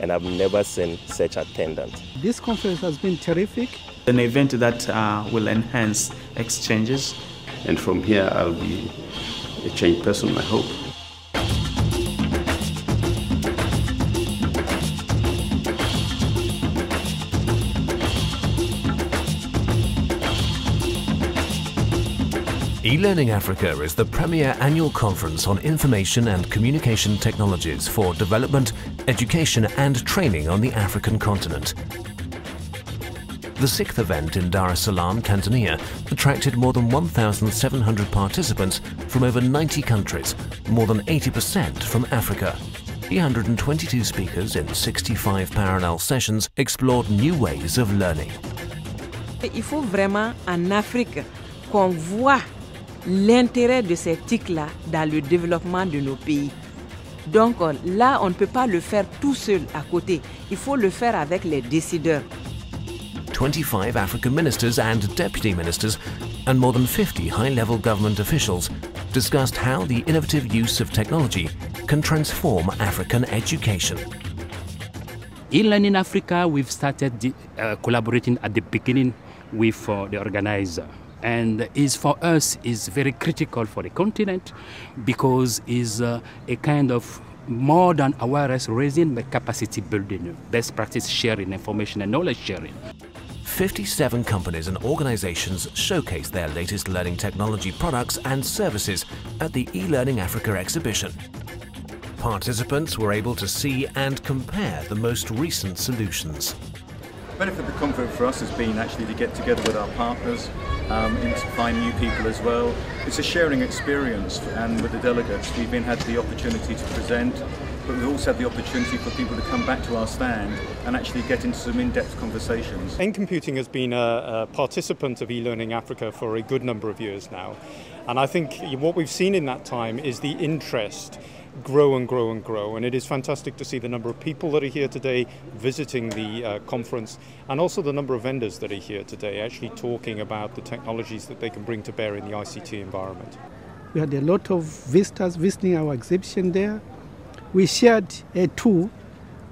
and I've never seen such attendance. This conference has been terrific. An event that uh, will enhance exchanges. And from here, I'll be a changed person, I hope. eLearning Africa is the premier annual conference on information and communication technologies for development, education and training on the African continent. The sixth event in Dar es Salaam, Tanzania, attracted more than 1,700 participants from over 90 countries, more than 80% from Africa. 322 speakers in 65 parallel sessions explored new ways of learning. Il faut vraiment en Afrique qu'on voit l'intérêt de ces TIC-là dans le développement de nos pays. Donc là, on ne peut pas le faire tout seul à côté. Il faut le faire avec les décideurs. 25 African ministers and deputy ministers and more than 50 high-level government officials discussed how the innovative use of technology can transform African education. eLearning Africa, we've started uh, collaborating at the beginning with uh, the organizer and is for us is very critical for the continent because is uh, a kind of more than awareness raising the capacity building best practice sharing information and knowledge sharing 57 companies and organizations showcase their latest learning technology products and services at the eLearning Africa exhibition. Participants were able to see and compare the most recent solutions. The benefit of the conference for us has been actually to get together with our partners um, and to find new people as well. It's a sharing experience and with the delegates we've been had the opportunity to present but we've also had the opportunity for people to come back to our stand and actually get into some in-depth conversations. NComputing has been a, a participant of eLearning Africa for a good number of years now and I think what we've seen in that time is the interest grow and grow and grow. And it is fantastic to see the number of people that are here today visiting the uh, conference and also the number of vendors that are here today actually talking about the technologies that they can bring to bear in the ICT environment. We had a lot of visitors visiting our exhibition there. We shared a tool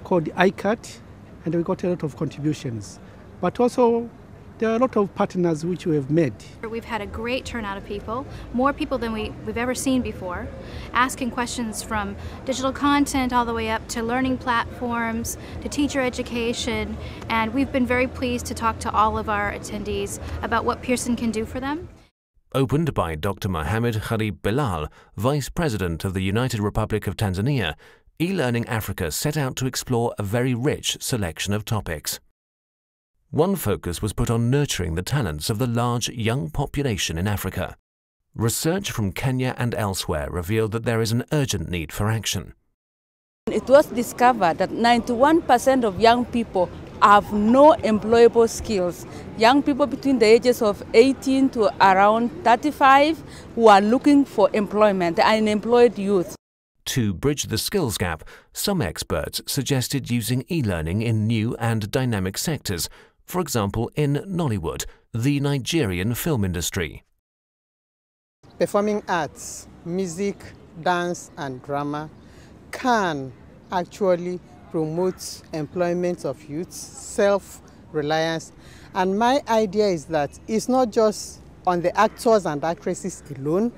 called ICAT and we got a lot of contributions. But also there are a lot of partners which we have made. We've had a great turnout of people, more people than we, we've ever seen before, asking questions from digital content all the way up to learning platforms, to teacher education, and we've been very pleased to talk to all of our attendees about what Pearson can do for them. Opened by Dr. Mohamed Gharib Bilal, Vice President of the United Republic of Tanzania, eLearning Africa set out to explore a very rich selection of topics. One focus was put on nurturing the talents of the large young population in Africa. Research from Kenya and elsewhere revealed that there is an urgent need for action. It was discovered that 91% of young people have no employable skills. Young people between the ages of 18 to around 35 who are looking for employment, unemployed youth. To bridge the skills gap, some experts suggested using e-learning in new and dynamic sectors for example in Nollywood, the Nigerian film industry. Performing arts, music, dance and drama can actually promote employment of youth, self-reliance. And my idea is that it's not just on the actors and actresses alone.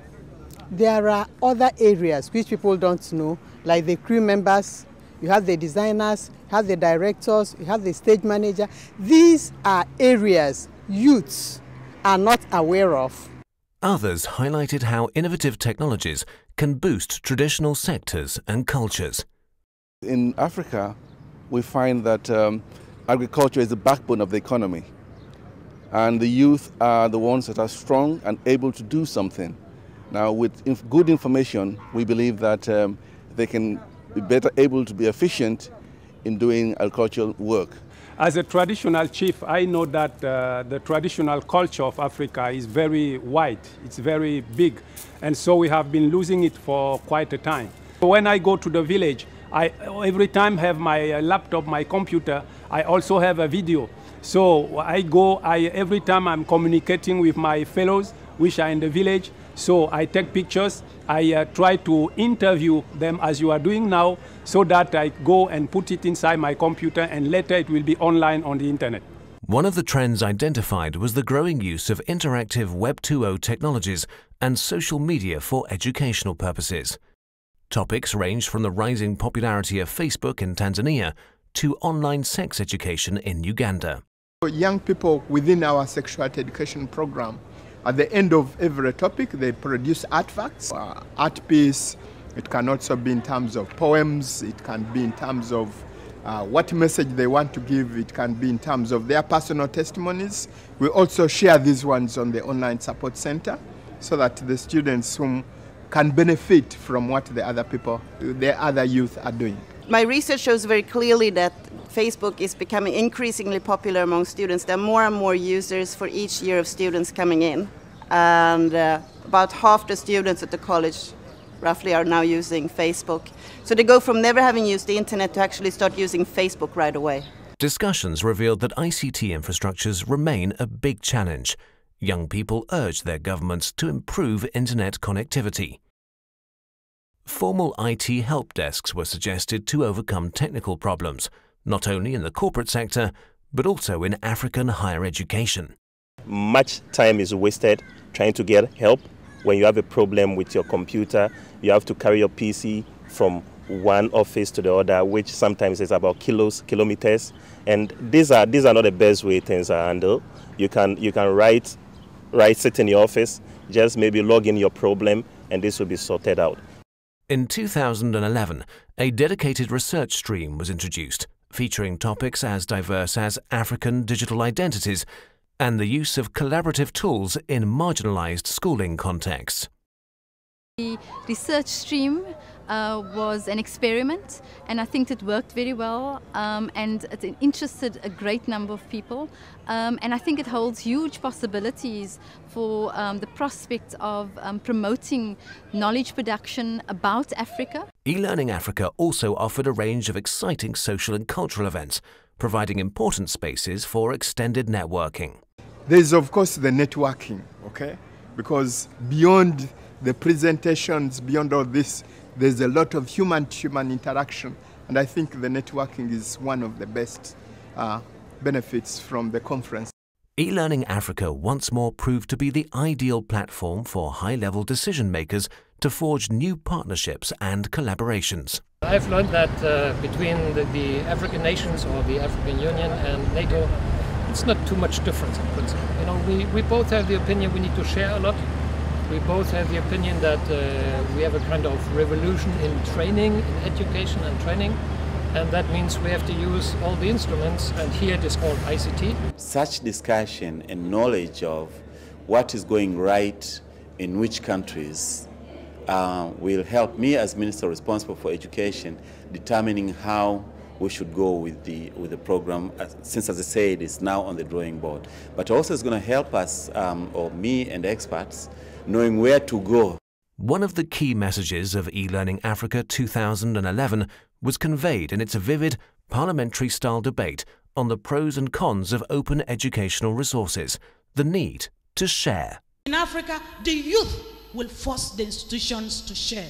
There are other areas which people don't know, like the crew members, you have the designers, you have the directors, you have the stage manager. These are areas youths are not aware of. Others highlighted how innovative technologies can boost traditional sectors and cultures. In Africa, we find that um, agriculture is the backbone of the economy. And the youth are the ones that are strong and able to do something. Now, with inf good information, we believe that um, they can be better able to be efficient in doing agricultural work. As a traditional chief, I know that uh, the traditional culture of Africa is very wide, it's very big, and so we have been losing it for quite a time. When I go to the village, I every time have my uh, laptop, my computer, I also have a video. So I go, I, every time I'm communicating with my fellows, which are in the village, So I take pictures, I uh, try to interview them as you are doing now, so that I go and put it inside my computer and later it will be online on the internet. One of the trends identified was the growing use of interactive Web 2.0 technologies and social media for educational purposes. Topics range from the rising popularity of Facebook in Tanzania to online sex education in Uganda. For Young people within our sexuality education program, at the end of every topic, they produce artifacts, uh, art piece. It can also be in terms of poems. It can be in terms of uh, what message they want to give. It can be in terms of their personal testimonies. We also share these ones on the online support center so that the students whom can benefit from what the other people, the other youth are doing. My research shows very clearly that Facebook is becoming increasingly popular among students. There are more and more users for each year of students coming in. And uh, about half the students at the college roughly are now using Facebook. So they go from never having used the internet to actually start using Facebook right away. Discussions revealed that ICT infrastructures remain a big challenge. Young people urge their governments to improve internet connectivity. Formal IT help desks were suggested to overcome technical problems, not only in the corporate sector, but also in African higher education. Much time is wasted trying to get help. When you have a problem with your computer, you have to carry your PC from one office to the other, which sometimes is about kilos, kilometers. And these are these are not the best way things are handled. You can you can write write sit in your office, just maybe log in your problem, and this will be sorted out. In 2011, a dedicated research stream was introduced, featuring topics as diverse as African digital identities and the use of collaborative tools in marginalized schooling contexts. The research stream uh, was an experiment and I think it worked very well um, and it interested a great number of people um, and I think it holds huge possibilities for um, the prospect of um, promoting knowledge production about Africa. E-Learning Africa also offered a range of exciting social and cultural events, providing important spaces for extended networking. There's of course the networking, okay? Because beyond the presentations, beyond all this, there's a lot of human-to-human interaction, and I think the networking is one of the best uh, benefits from the conference. E-Learning Africa once more proved to be the ideal platform for high-level decision makers to forge new partnerships and collaborations. I've learned that uh, between the, the, African nations or the African Union and NATO, it's not too much difference in principle. You know, we, we both have the opinion we need to share a lot, we both have the opinion that uh, we have a kind of revolution in training, in education and training, and that means we have to use all the instruments, and here it is called ICT. Such discussion and knowledge of what is going right in which countries uh, will help me as minister responsible for education determining how we should go with the with the program uh, since as I said it's now on the drawing board but also it's going to help us um, or me and experts knowing where to go. One of the key messages of eLearning Africa 2011 was conveyed in its vivid parliamentary style debate on the pros and cons of open educational resources, the need to share. In Africa, the youth will force the institutions to share.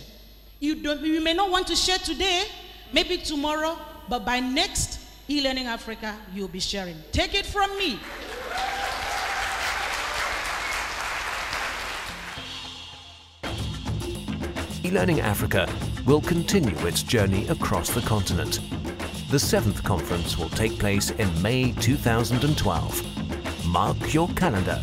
You, don't, you may not want to share today, maybe tomorrow, but by next e-learning Africa, you'll be sharing. Take it from me. eLearning Africa will continue its journey across the continent. The seventh conference will take place in May 2012. Mark your calendar